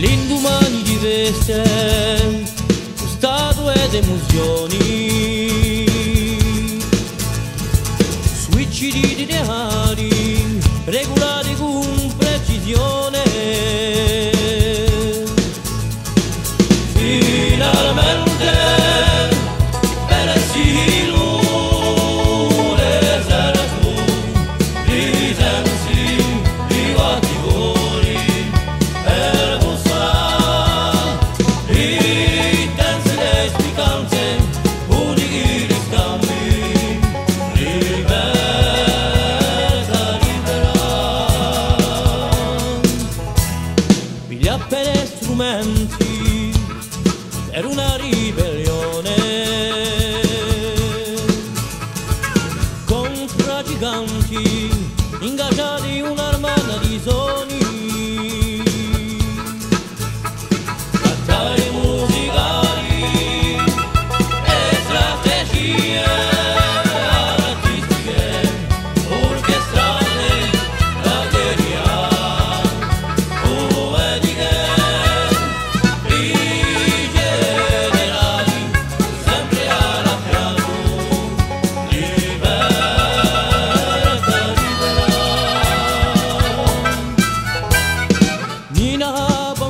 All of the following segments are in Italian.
l'indomani di veste, stato ed emozioni, switch di ideali, regolati con precisione. Finalmente, strumenti per una ribellione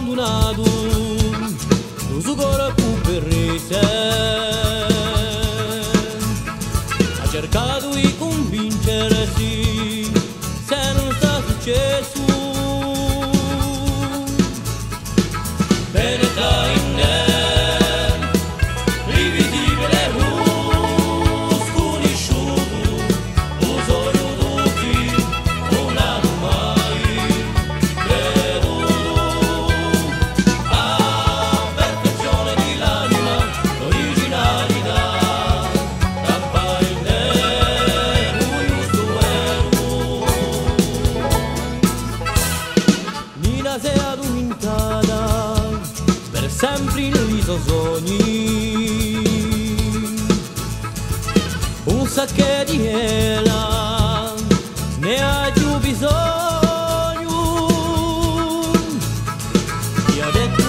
abandonado Dos o corpo perrita Acercado e com vincher assim sempre Luisa Zoni Un sa di ela ne ha più bisogno. Ti ha detto